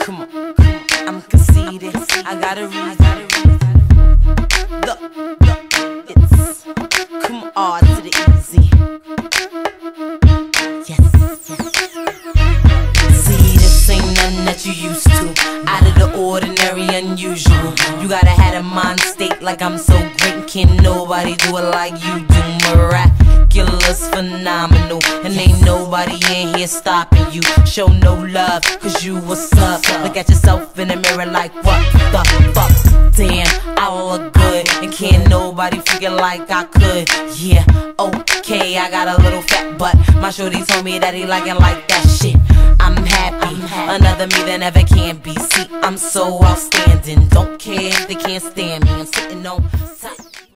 Come on. I'm conceited. I got a reason. Look, look, it's come on to the easy. Yes, yes. See, this ain't nothing that you used to. Out of the ordinary, unusual. You gotta have a mind state like I'm so great. Can't nobody do it like you do. Miraculous, phenomenal. And ain't nobody in here stopping you. Show no love, cause you what's up. Look at yourself in the mirror like, what the fuck? Damn, I look good. And can't nobody figure like I could. Yeah, okay, I got a little fat butt. My shorty told me that he like it like that shit. I'm happy, another me that never can be. See, I'm so outstanding. Don't care if they can't stand me. I'm sitting on.